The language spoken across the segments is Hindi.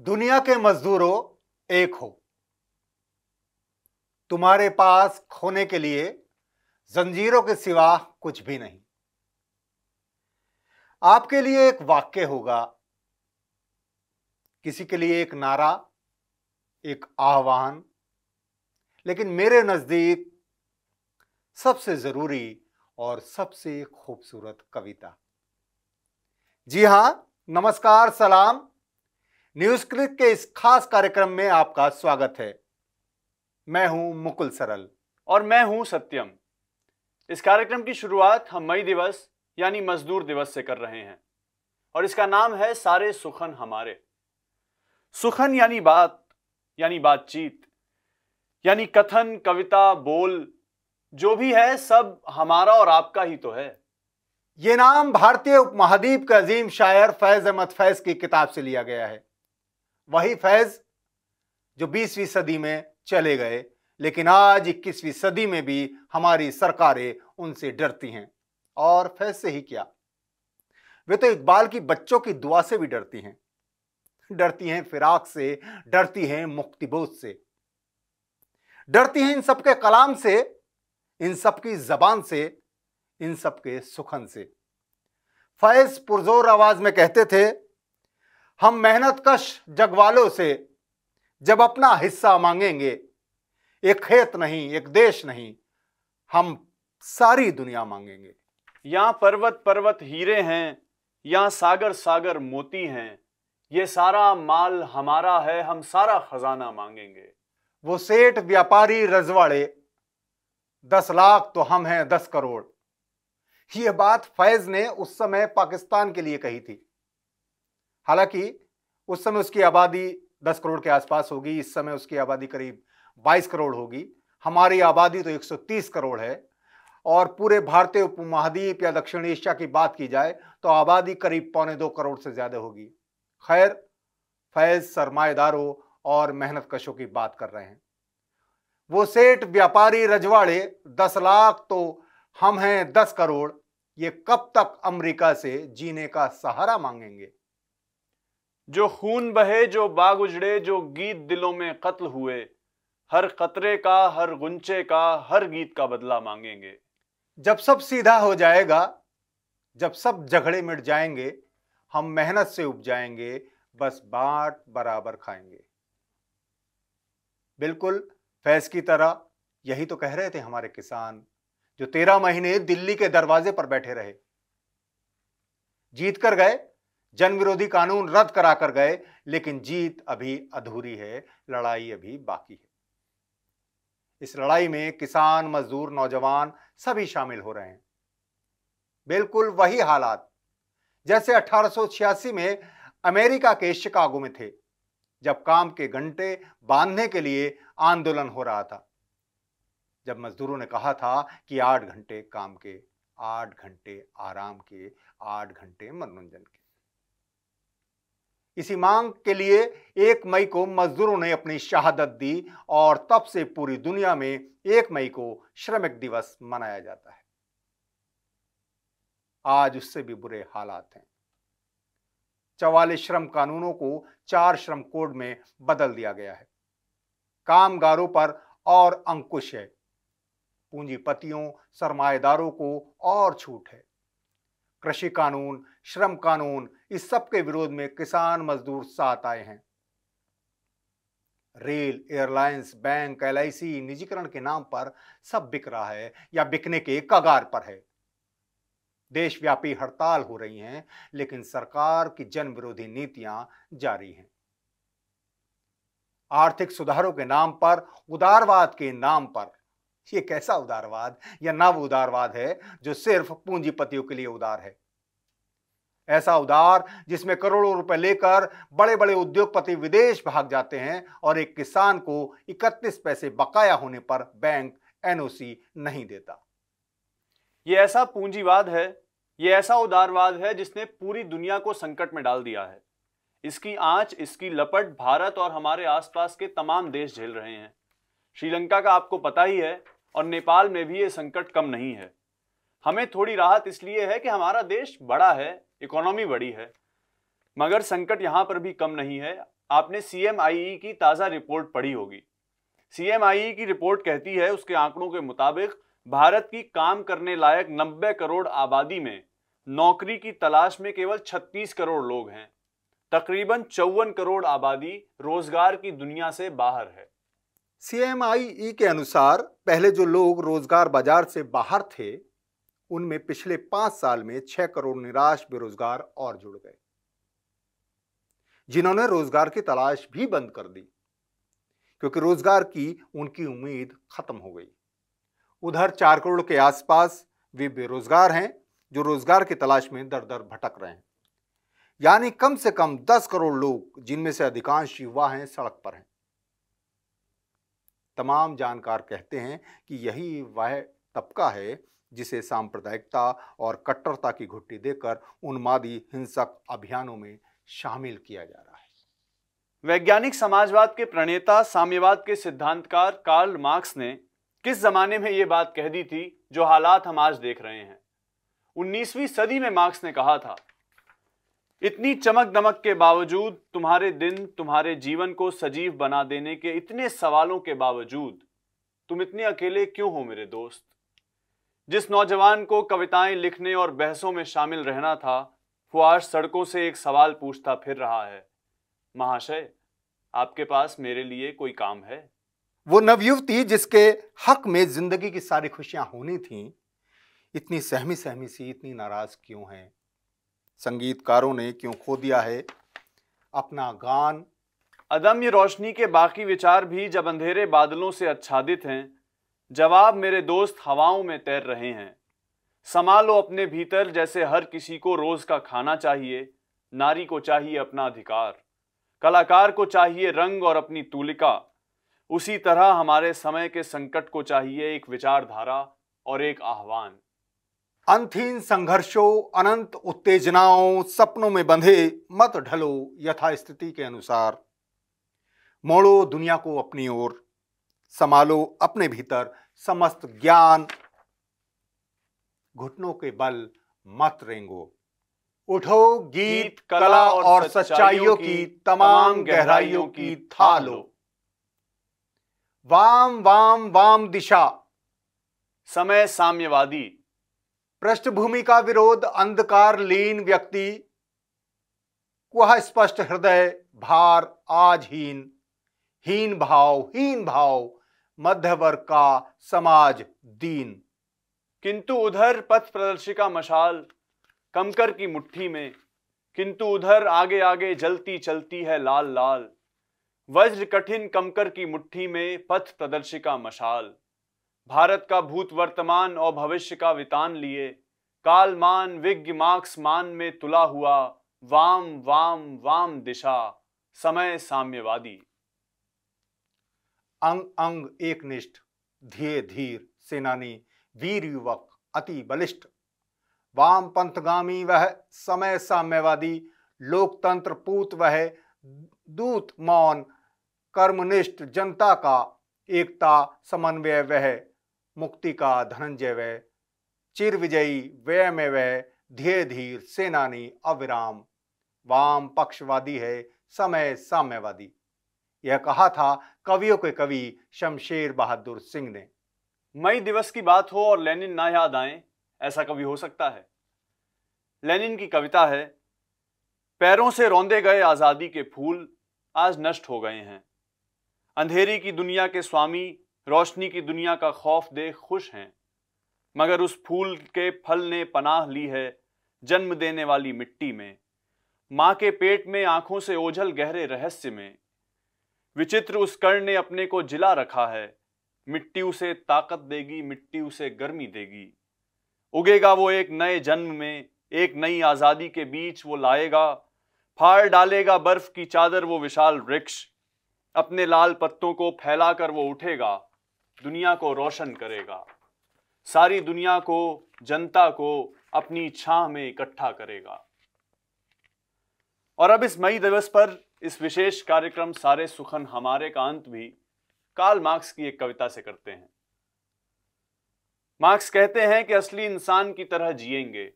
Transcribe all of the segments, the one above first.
दुनिया के मजदूरों एक हो। तुम्हारे पास खोने के लिए जंजीरों के सिवा कुछ भी नहीं। आपके लिए एक वाक्य होगा, किसी के लिए एक नारा, एक आह्वान, लेकिन मेरे नज़दीक सबसे ज़रूरी और सबसे खूबसूरत कविता। जी हाँ, नमस्कार, सलाम। न्यूज़ क्लिक के इस खास कार्यक्रम में आपका स्वागत है। मैं हूँ मुकुल सरल और मैं हूँ सत्यम। इस कार्यक्रम की शुरुआत हम मई दिवस, यानी मजदूर दिवस से कर रहे हैं और इसका नाम है सारे सुखन हमारे। सुखन यानी बात, यानी बातचीत, यानी कथन, कविता, बोल, जो भी है सब हमारा और आपका ही तो है। ये नाम भारतीय उपमहाद्वीप के अजीम शायर फैज अहमद फैज की किताब से लिया गया है। वही फैज जो 20वीं सदी में चले गए, लेकिन आज 21वीं सदी में भी हमारी सरकारें उनसे डरती हैं। और फैज से ही क्या? वे तो इकबाल की बच्चों की दुआ से भी डरती हैं। डरती हैं फिराक से, डरती हैं मुक्तिबोध से। डरती हैं इन सबके कलाम से, इन सबकी जबान से, इन सबके सुखन से। फैज पुरजोर आवाज़ में कहते थे हम मेहनत कश जगवालों से जब अपना हिस्सा मांगेंगे एक खेत नहीं एक देश नहीं हम सारी दुनिया मांगेंगे। यहाँ पर्वत पर्वत हीरे हैं यहाँ सागर सागर मोती हैं ये सारा माल हमारा है हम सारा खजाना मांगेंगे। वो सेठ व्यापारी रजवाड़े दस लाख तो हम हैं दस करोड़। ये बात फैज ने उस समय पाकिस्तान के लिए कही थी। हालाँकि उस समय उसकी आबादी 10 करोड़ के आसपास होगी, इस समय उसकी आबादी करीब 22 करोड़ होगी। हमारी आबादी तो 130 करोड़ है और पूरे भारतीय उपमहाद्वीप या दक्षिण एशिया की बात की जाए तो आबादी करीब पौने दो करोड़ से ज़्यादा होगी। खैर, फैज, सरमाएदारों और मेहनत कशों की बात कर रहे हैं। वो सेठ व्यापारी रजवाड़े दस लाख तो हम हैं दस करोड़, ये कब तक अमेरिका से जीने का सहारा मांगेंगे? जो खून बहे, जो बाग उजड़े, जो गीत दिलों में कत्ल हुए, हर कतरे का, हर गुंचे का, हर गीत का बदला मांगेंगे। जब सब सीधा हो जाएगा, जब सब झगड़े मिट जाएँगे, हम मेहनत से उपजाएँगे बस बाट बराबर खाएँगे। बिल्कुल, फैज की तरह, यही तो कह रहे थे हमारे किसान, जो तेरह महीने दिल्ली के दरवाजे पर बैठे रहे। जीत कर गए जन विरोधी कानून रद्द करा कर गए, लेकिन जीत अभी अधूरी है, लड़ाई अभी बाकी है। इस लड़ाई में किसान, मजदूर, नौजवान सभी शामिल हो रहे हैं। बिल्कुल वही हालात, जैसे अठारह सौ छियासी में अमेरिका के शिकागो में थे, जब काम के घंटे बांधने के लिए आंदोलन हो रहा था। जब मजदूरों ने कहा था कि आठ घंटे काम के, आठ घंटे आराम के, आठ घंटे मनोरंजन के। इसी मांग के लिए एक मई को मजदूरों ने अपनी शहादत दी और तब से पूरी दुनिया में एक मई को श्रमिक दिवस मनाया जाता है। आज उससे भी बुरे हालात हैं। चवालीस श्रम कानूनों को चार श्रम कोड में बदल दिया गया है। कामगारों पर और अंकुश है। पूंजीपतियों, सरमाएदारों को और छूट है। कृषि कानून श्रम कानून इस सब के विरोध में किसान मजदूर साथ आए हैं। रेल, एयरलाइंस, बैंक, एलआईसी, निजीकरण के नाम पर सब बिक रहा है या बिकने के कगार पर है। देशव्यापी हड़ताल हो रही हैं, लेकिन सरकार की जन विरोधी नीतियाँ जारी हैं। आर्थिक सुधारों के नाम पर, उदारवाद के नाम पर। ये कैसा उदारवाद? या नव उदारवाद है जो सिर्फ़ पूंजीपतियों के लिए उदार है। ऐसा उदार जिसमें करोड़ों रुपए लेकर बड़े बड़े उद्योगपति विदेश भाग जाते हैं और एक किसान को 31 पैसे बकाया होने पर बैंक एनओसी नहीं देता। ये ऐसा पूंजीवाद है, ये ऐसा उदारवाद है जिसने पूरी दुनिया को संकट में डाल दिया है। इसकी आँच, इसकी लपट भारत और हमारे आसपास के तमाम देश झेल रहे हैं। श्रीलंका का आपको पता ही है और नेपाल में भी ये संकट कम नहीं है। हमें थोड़ी राहत इसलिए है कि हमारा देश बड़ा है इकोनॉमी बड़ी है, मगर संकट यहाँ पर भी कम नहीं है। आपने सीएमआईई की ताज़ा रिपोर्ट पढ़ी होगी। सीएमआईई की रिपोर्ट कहती है, उसके आंकड़ों के मुताबिक भारत की काम करने लायक 90 करोड़ आबादी में नौकरी की तलाश में केवल 36 करोड़ लोग हैं। तकरीबन चौवन करोड़ आबादी रोज़गार की दुनिया से बाहर है। सीएमआईई के अनुसार, पहले जो लोग रोज़गार बाज़ार से बाहर थे उनमें पिछले पाँच साल में छह करोड़ निराश, बेरोजगार और जुड़ गए। जिन्होंने रोज़गार की तलाश भी बंद कर दी, क्योंकि रोज़गार की उनकी उम्मीद खत्म हो गई। उधर चार करोड़ के आसपास वे बेरोजगार हैं, जो रोज़गार की तलाश में दर दर भटक रहे हैं। यानी कम से कम दस करोड़ लोग, जिनमें से अधिकांश युवा हैं सड़क पर हैं। तमाम जानकार कहते हैं कि यही वह तबका है जिसे सांप्रदायिकता और कट्टरता की घुट्टी देकर उन्मादी हिंसक अभियानों में शामिल किया जा रहा है। वैज्ञानिक समाजवाद के प्रणेता, साम्यवाद के सिद्धांतकार कार्ल मार्क्स ने किस जमाने में यह बात कह दी थी जो हालात हम आज देख रहे हैं? 19वीं सदी में मार्क्स ने कहा था, इतनी चमक दमक के बावजूद तुम्हारे दिन, तुम्हारे जीवन को सजीव बना देने के इतने सवालों के बावजूद तुम इतने अकेले क्यों हो मेरे दोस्त? जिस नौजवान को कविताएँ लिखने और बहसों में शामिल रहना था वो आज सड़कों से एक सवाल पूछता फिर रहा है। महाशय आपके पास मेरे लिए कोई काम है? वो नवयुवती जिसके हक में ज़िंदगी की सारी खुशियाँ होनी थी इतनी सहमी सहमी सी इतनी नाराज़ क्यों है? संगीतकारों ने क्यों खो दिया है? अपना गान। अदम्य रोशनी के बाकी विचार भी जब अंधेरे बादलों से आच्छादित हैं जवाब मेरे दोस्त हवाओं में तैर रहे हैं। संभालो अपने भीतर जैसे हर किसी को रोज का खाना चाहिए, नारी को चाहिए अपना अधिकार, कलाकार को चाहिए रंग और अपनी तूलिका, उसी तरह हमारे समय के संकट को चाहिए एक विचारधारा और एक आह्वान। अंतहीन संघर्षों, अनंत उत्तेजनाओं, सपनों में बंधे मत ढलो यथास्थिति के अनुसार। मोड़ो दुनिया को अपनी ओर। संभालो अपने भीतर। समस्त ज्ञान घुटनों के बल मत रेंगो। उठो गीत कला और सच्चाइयों की तमाम गहराइयों की था लो। वाम वाम वाम दिशा। समय साम्यवादी। पृष्ठभूमि का विरोध अंधकार लीन व्यक्ति। वह स्पष्ट हृदय भार आज हीन हीन भाव हीन भाव। मध्य वर्ग का समाज दीन। किंतु उधर पथ प्रदर्शिका मशाल कमकर की मुट्ठी में, किंतु उधर आगे आगे जलती चलती है लाल लाल वज्र कठिन कमकर की मुट्ठी में पथ प्रदर्शिका मशाल। भारत का भूत वर्तमान और भविष्य का वितान लिए, कालमान विज्ञ मार्क्स मान में तुला हुआ वाम वाम वाम दिशा, समय साम्यवादी। अंग अंग एक निष्ठ धीर धीर सेनानी, वीर, युवक, अति बलिष्ठ। वाम पंथगामी वह समय साम्यवादी, लोकतंत्र पूत वह दूत मौन, कर्मनिष्ठ जनता का एकता समन्वय वह, मुक्ति का धनंजय वह चिर विजयी व्यय में वह धीर धीर, सेनानी, अविराम। वाम पक्षवादी है, समय साम्यवादी। यह कहा था कवियों के कवि शमशेर बहादुर सिंह ने। मई दिवस की बात हो और लेनिन ना याद आए, ऐसा कभी हो सकता है। लेनिन की कविता है, पैरों से रौंदे गए आज़ादी के फूल आज नष्ट हो गए हैं। अंधेरी की दुनिया के स्वामी, रोशनी की दुनिया का खौफ देख खुश हैं। मगर उस फूल के फल ने पनाह ली है जन्म देने वाली मिट्टी में। माँ के पेट में आँखों से ओझल गहरे रहस्य में। विचित्र उस कर्ण ने अपने को जिला रखा है। मिट्टी उसे ताकत देगी, मिट्टी उसे गर्मी देगी। उगेगा वो एक नए जन्म में, एक नई आज़ादी के बीच वो लाएगा। फाड़ डालेगा बर्फ़ की चादर वो विशाल वृक्ष। अपने लाल पत्तों को फैलाकर वो उठेगा। दुनिया को रोशन करेगा। सारी दुनिया को, जनता को अपनी छाह में इकट्ठा करेगा। और अब इस मई दिवस पर इस विशेष कार्यक्रम सारे सुखन हमारे का अंत भी कार्ल मार्क्स की एक कविता से करते हैं। मार्क्स कहते हैं कि असली इंसान की तरह जिएँगे।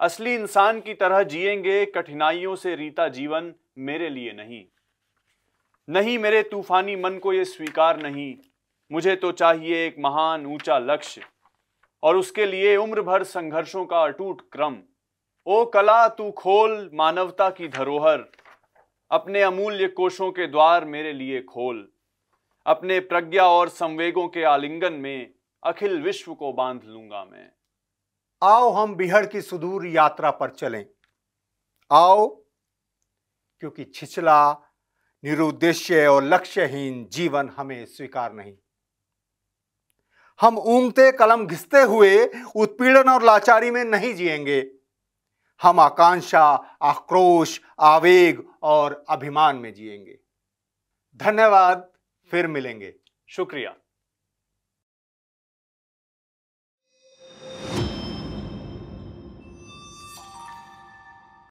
असली इंसान की तरह जिएँगे, कठिनाइयों से रीता जीवन मेरे लिए नहीं। नहीं मेरे तूफानी मन को यह स्वीकार नहीं। मुझे तो चाहिए एक महान ऊँचा लक्ष्य और उसके लिए उम्र भर संघर्षों का अटूट क्रम। ओ कला, तू खोल मानवता की धरोहर। अपने अमूल्य कोशों के द्वार मेरे लिए खोल। अपने प्रज्ञा और संवेगों के आलिंगन में अखिल विश्व को बाँध लूँगा मैं। आओ हम बिहड़ की सुदूर यात्रा पर चलें। आओ, क्योंकि छिछला, निरुद्देश्य और लक्ष्यहीन जीवन हमें स्वीकार नहीं। हम ऊंगते कलम घिसते हुए उत्पीड़न और लाचारी में नहीं जिएँगे। हम आकांक्षा आक्रोश आवेग और अभिमान में जिएँगे। धन्यवाद फिर मिलेंगे। शुक्रिया।